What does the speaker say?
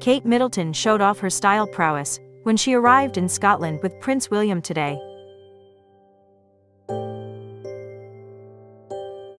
Kate Middleton showed off her style prowess when she arrived in Scotland with Prince William today.